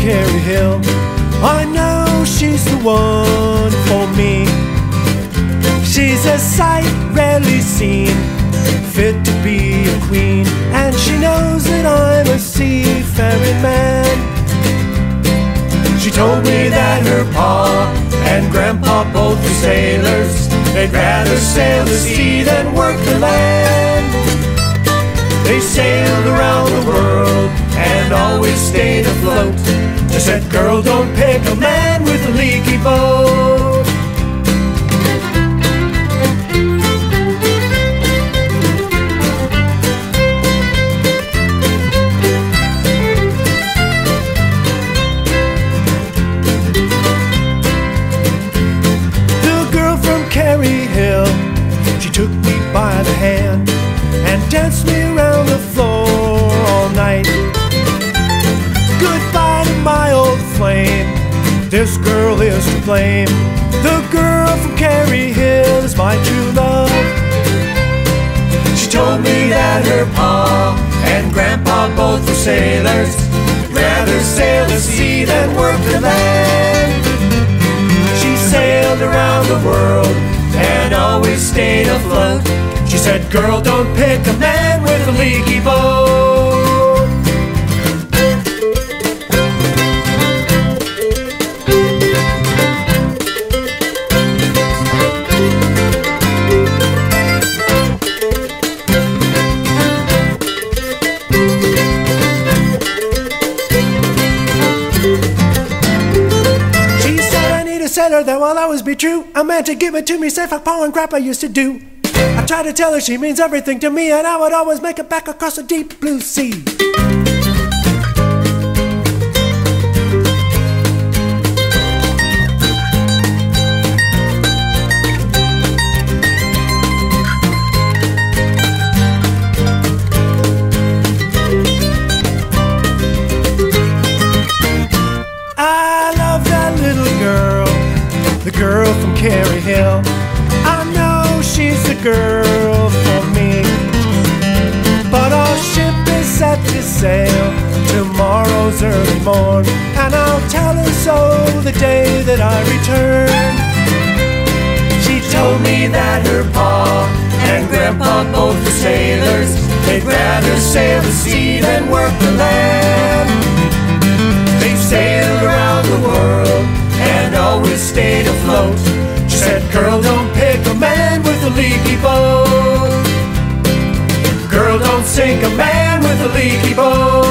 Kerry Hill. I know she's the one for me. She's a sight rarely seen, fit to be a queen, and she knows that I'm a seafaring man. She told me that her pa and grandpa both were sailors. They'd rather sail the sea than work the land. They sailed around the world and always stayed afloat. I girl, don't pick a man with a leaky boat. The girl from Kerry Hill, she took me by the hand and danced me around the floor blame. The girl from Kerry Hill is my true love. She told me that her pa and grandpa both were sailors, rather sail the sea than work the land. She sailed around the world and always stayed afloat. She said, Girl, don't pick a man with a leaky boat. Said her that will always be true. A man to give it to me safe like Paul and Grandpa used to do. I tried to tell her she means everything to me, and I would always make it back across the deep blue sea. The girl from Kerry Hill. I know she's the girl for me. But our ship is set to sail tomorrow's early morn, and I'll tell her so the day that I return. She told me that her pa and grandpa both were sailors. They'd rather sail the sea than work the land. They sailed boat. Girl, don't sink a man with a leaky boat.